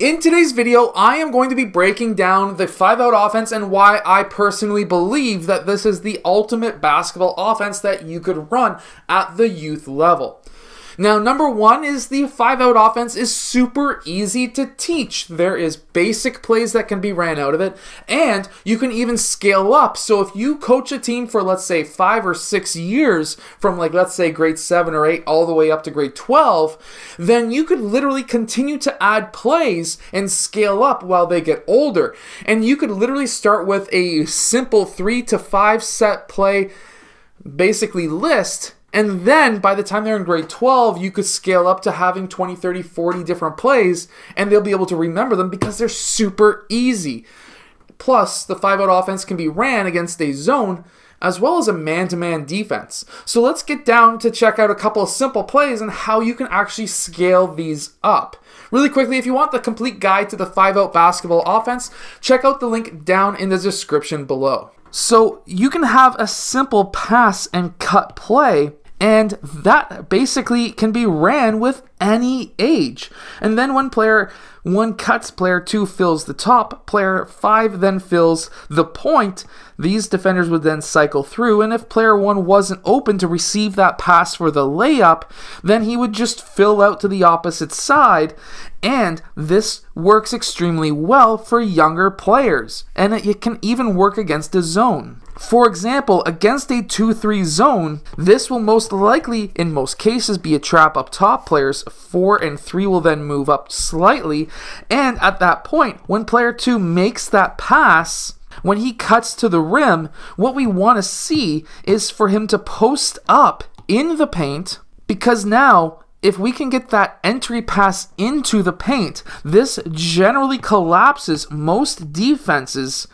In today's video, I am going to be breaking down the 5-out offense and why I personally believe that this is the ultimate basketball offense that you could run at the youth level. Now, number one is the five out offense is super easy to teach. There is basic plays that can be ran out of it, and you can even scale up. So if you coach a team for, let's say, five or six years, from like, let's say, grade seven or eight all the way up to grade 12, then you could literally continue to add plays and scale up while they get older. And you could literally start with a simple three to five set play basically list and then by the time they're in grade 12, you could scale up to having 20, 30, 40 different plays, and they'll be able to remember them because they're super easy. Plus, the 5 out offense can be ran against a zone as well as a man to man defense. So let's get down to check out a couple of simple plays and how you can actually scale these up. Really quickly, if you want the complete guide to the 5 out basketball offense, check out the link down in the description below. So you can have a simple pass and cut play and that basically can be ran with any age. And then when player 1 cuts, player 2 fills the top, player 5 then fills the point. These defenders would then cycle through, and if player 1 wasn't open to receive that pass for the layup, then he would just fill out to the opposite side. And this works extremely well for younger players, and it can even work against a zone. For example, against a 2-3 zone, this will most likely, in most cases, be a trap up top. Players 4 and 3 will then move up slightly, and at that point, when player 2 makes that pass, when he cuts to the rim, what we want to see is for him to post up in the paint, because now if we can get that entry pass into the paint, this generally collapses most defenses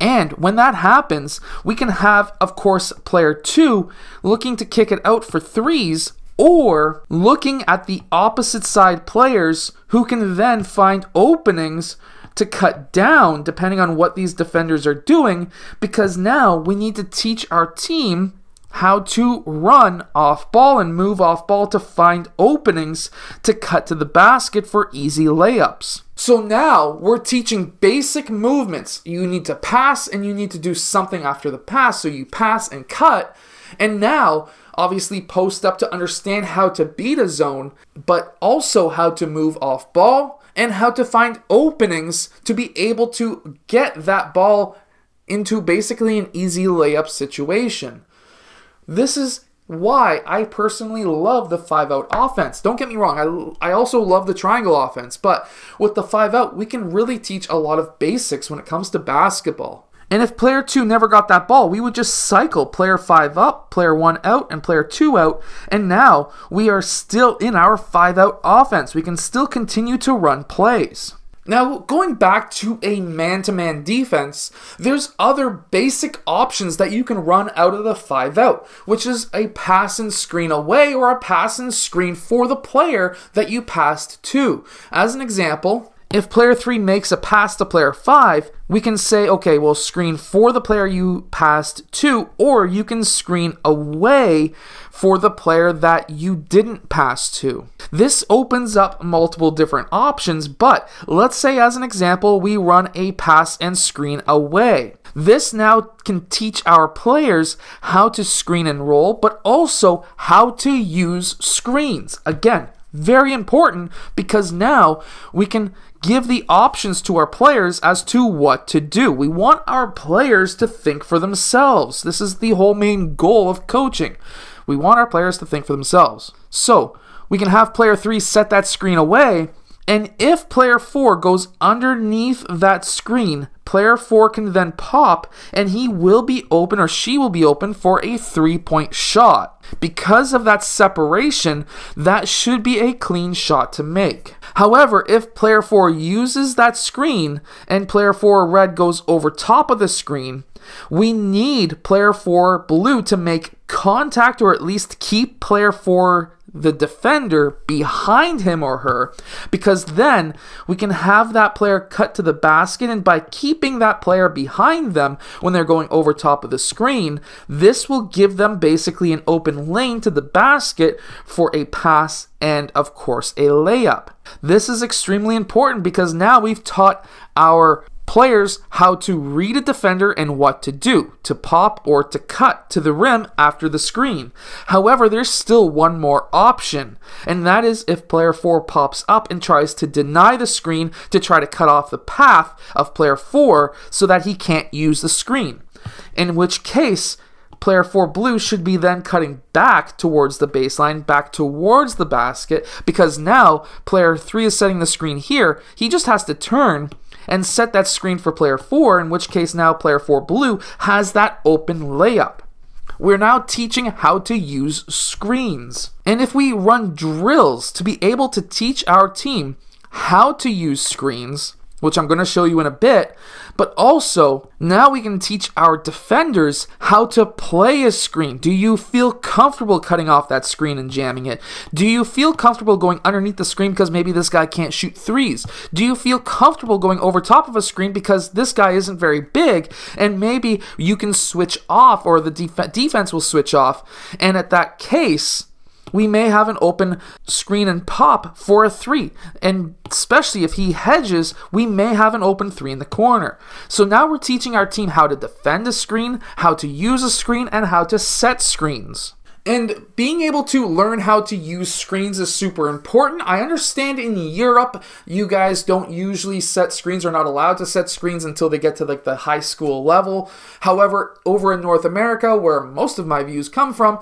and when that happens, we can have, of course, player two looking to kick it out for threes or looking at the opposite side players who can then find openings to cut down depending on what these defenders are doing because now we need to teach our team how to run off ball and move off ball to find openings to cut to the basket for easy layups. So now we're teaching basic movements. You need to pass and you need to do something after the pass. So you pass and cut. And now, obviously, post up to understand how to beat a zone, but also how to move off ball and how to find openings to be able to get that ball into basically an easy layup situation. This is why I personally love the five out offense. Don't get me wrong, I, I also love the triangle offense, but with the five out, we can really teach a lot of basics when it comes to basketball. And if player 2 never got that ball, we would just cycle player 5 up, player 1 out, and player 2 out. And now we are still in our 5 out offense. We can still continue to run plays. Now, going back to a man to man defense, there's other basic options that you can run out of the 5 out, which is a pass and screen away or a pass and screen for the player that you passed to. As an example, if player 3 makes a pass to player 5, we can say, okay, well, screen for the player you passed to, or you can screen away for the player that you didn't pass to. This opens up multiple different options, but let's say, as an example, we run a pass and screen away. This now can teach our players how to screen and roll, but also how to use screens. Again, very important because now we can give the options to our players as to what to do. We want our players to think for themselves. This is the whole main goal of coaching. We want our players to think for themselves. So we can have player three set that screen away and if player 4 goes underneath that screen, player 4 can then pop and he will be open or she will be open for a three point shot. Because of that separation, that should be a clean shot to make. However, if player 4 uses that screen and player 4 red goes over top of the screen, we need player 4 blue to make contact or at least keep player 4 the defender behind him or her because then we can have that player cut to the basket and by keeping that player behind them when they're going over top of the screen this will give them basically an open lane to the basket for a pass and of course a layup. This is extremely important because now we've taught our players how to read a defender and what to do to pop or to cut to the rim after the screen. However, there's still one more option, and that is if player 4 pops up and tries to deny the screen to try to cut off the path of player 4 so that he can't use the screen. In which case, player 4 blue should be then cutting back towards the baseline, back towards the basket, because now player 3 is setting the screen here. He just has to turn and set that screen for player 4, in which case now player 4 blue has that open layup. We're now teaching how to use screens. And if we run drills to be able to teach our team how to use screens, which I'm going to show you in a bit, but also now we can teach our defenders how to play a screen. Do you feel comfortable cutting off that screen and jamming it? Do you feel comfortable going underneath the screen because maybe this guy can't shoot threes? Do you feel comfortable going over top of a screen because this guy isn't very big and maybe you can switch off or the def defense will switch off? And at that case, we may have an open screen and pop for a three. And especially if he hedges, we may have an open three in the corner. So now we're teaching our team how to defend a screen, how to use a screen, and how to set screens. And being able to learn how to use screens is super important. I understand in Europe, you guys don't usually set screens or not allowed to set screens until they get to like the high school level. However, over in North America, where most of my views come from,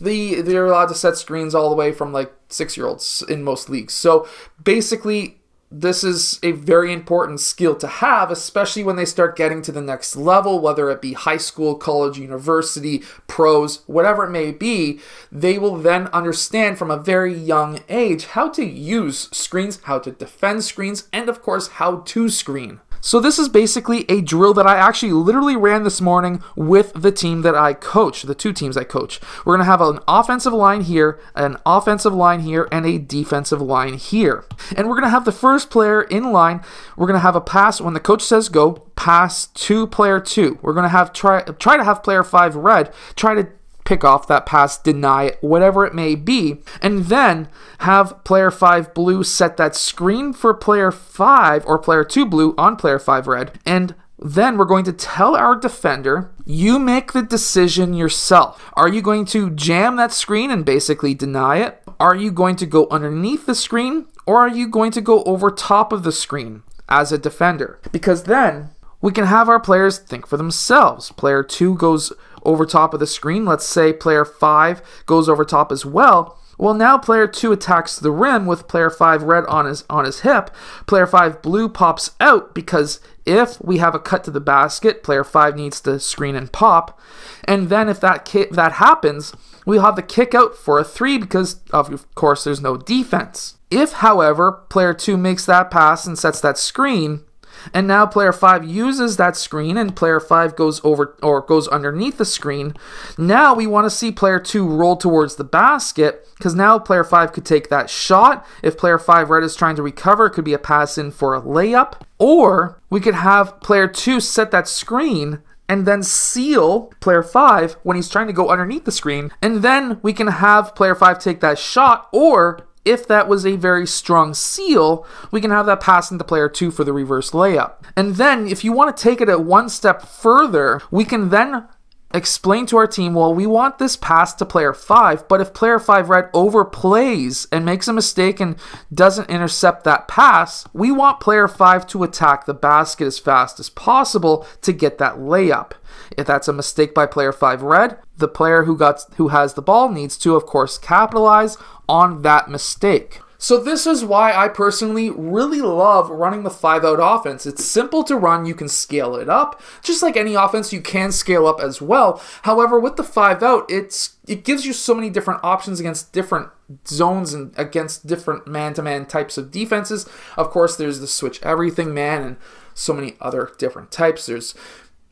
the they're allowed to set screens all the way from like six year olds in most leagues. So basically, this is a very important skill to have, especially when they start getting to the next level, whether it be high school, college, university, pros, whatever it may be. They will then understand from a very young age how to use screens, how to defend screens, and of course, how to screen. So this is basically a drill that I actually literally ran this morning with the team that I coach, the two teams I coach. We're going to have an offensive line here, an offensive line here, and a defensive line here. And we're going to have the first player in line. We're going to have a pass when the coach says go, pass to player 2. We're going to have try try to have player 5 red, try to pick off that pass, deny it, whatever it may be, and then have player 5 blue set that screen for player 5 or player 2 blue on player 5 red, and then we're going to tell our defender, you make the decision yourself. Are you going to jam that screen and basically deny it? Are you going to go underneath the screen? Or are you going to go over top of the screen as a defender? Because then we can have our players think for themselves. Player 2 goes over top of the screen. Let's say player 5 goes over top as well. Well, now player 2 attacks the rim with player 5 red on his on his hip. Player 5 blue pops out because if we have a cut to the basket, player 5 needs to screen and pop. And then if that that happens, we'll have the kick out for a 3 because of course there's no defense. If however, player 2 makes that pass and sets that screen, and now player 5 uses that screen and player 5 goes over or goes underneath the screen. Now we want to see player 2 roll towards the basket because now player 5 could take that shot. If player 5 red is trying to recover, it could be a pass in for a layup. Or we could have player 2 set that screen and then seal player 5 when he's trying to go underneath the screen. And then we can have player 5 take that shot or if that was a very strong seal, we can have that pass into player 2 for the reverse layup. And then, if you want to take it a one step further, we can then explain to our team, well, we want this pass to player 5, but if player 5 red overplays and makes a mistake and doesn't intercept that pass, we want player 5 to attack the basket as fast as possible to get that layup. If that's a mistake by player 5 red, the player who got who has the ball needs to of course capitalize on that mistake. So this is why I personally really love running the five out offense. It's simple to run, you can scale it up. Just like any offense, you can scale up as well. However, with the five out, it's it gives you so many different options against different zones and against different man-to-man types of defenses. Of course, there's the switch everything man and so many other different types. There's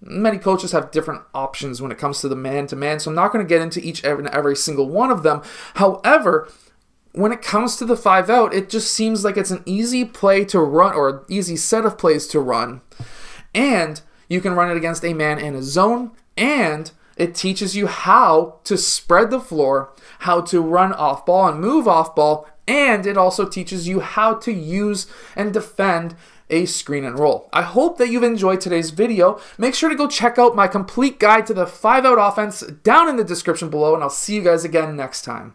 Many coaches have different options when it comes to the man to man, so I'm not going to get into each and every single one of them. However, when it comes to the five out, it just seems like it's an easy play to run or easy set of plays to run. And you can run it against a man in a zone, and it teaches you how to spread the floor, how to run off ball and move off ball, and it also teaches you how to use and defend a screen and roll. I hope that you've enjoyed today's video. Make sure to go check out my complete guide to the 5 out offense down in the description below, and I'll see you guys again next time.